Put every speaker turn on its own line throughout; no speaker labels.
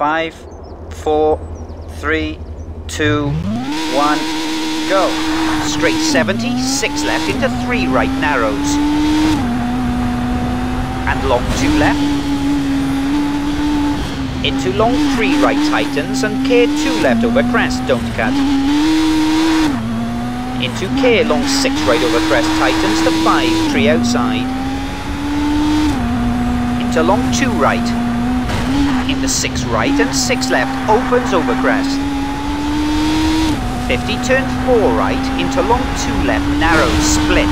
Five, four, three, two, one, go. Straight 70, six left into three right narrows. And long two left. Into long three right tightens and care two left over crest, don't cut. Into care long six right over crest tightens to five, three outside. Into long two right. Into six right and six left, opens over crest. 50 turn 4 right into long 2 left narrow split.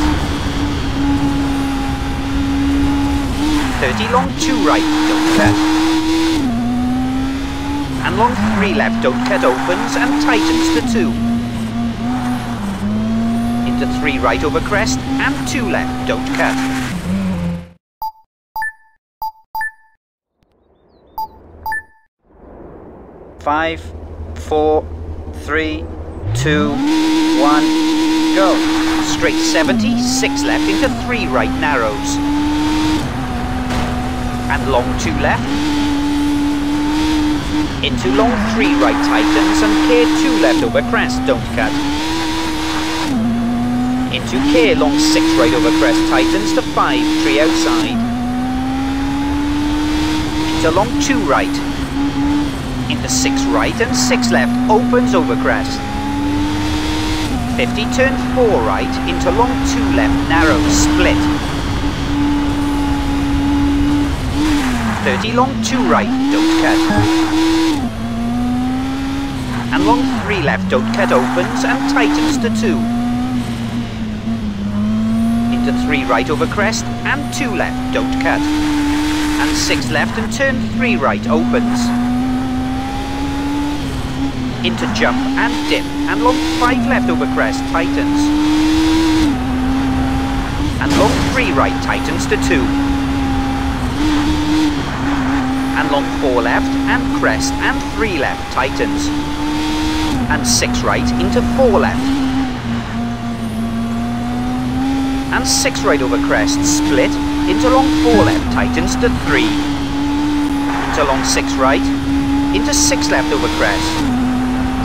30 long 2 right don't cut. And long 3 left don't cut opens and tightens to 2. Into 3 right over crest and 2 left don't cut. Five, four, three, two, one, go. Straight 70, six left into three right narrows. And long two left. Into long three right tightens and care two left over crest, don't cut. Into care long six right over crest tightens to five, three outside. Into long two right. Into six right and six left, opens over crest. 50 turn 4 right into long 2 left narrow split. 30 long 2 right don't cut. And long 3 left don't cut opens and tightens to 2. Into 3 right over crest and 2 left don't cut. And 6 left and turn 3 right opens into jump and dip and long 5 left over crest tightens. And long 3 right tightens to 2 and long 4 left and crest and 3 left tightens. And 6 right into 4 left. And 6 right over crest split into long 4 left tightens to 3 into long 6 right into 6 left over crest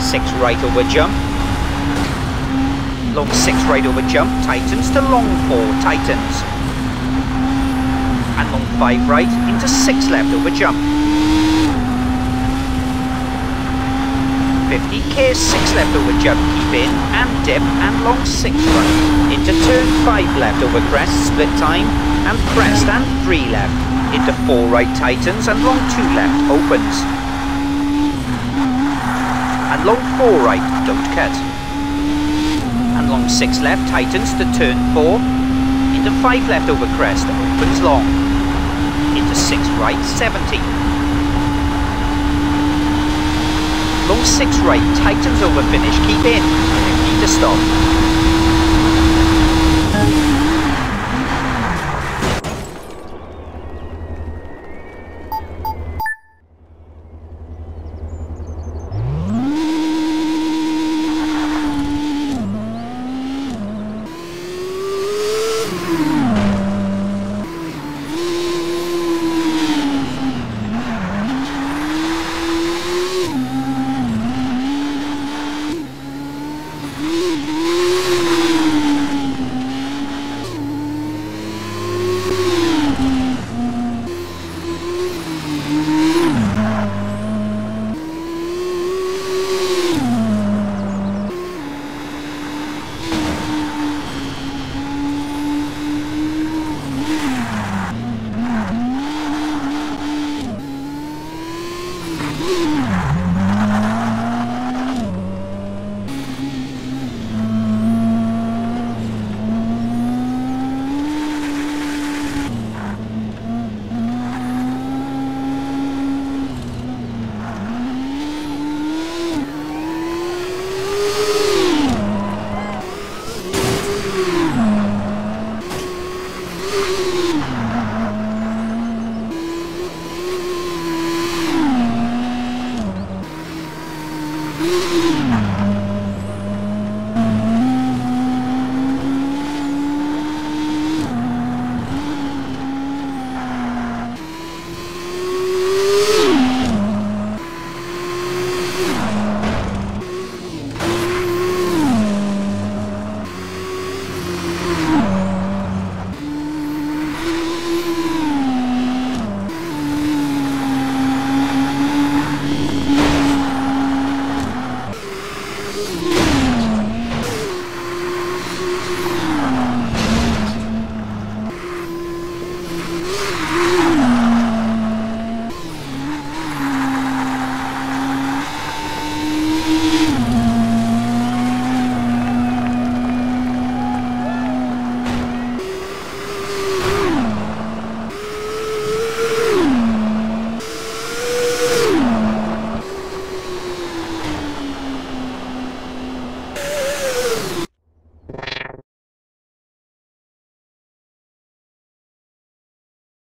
six right over jump. Long six right over jump, tightens to long four, tightens. And long five right into six left over jump. 50k six left over jump, keep in and dip and long six right. Into turn five left over crest, split time and crest and three left. Into four right tightens and long two left, opens and long 4 right, don't cut. And long 6 left tightens to turn 4, into 5 left over crest, opens long, into 6 right, 70. Long 6 right, tightens over finish, keep in, 50 to stop.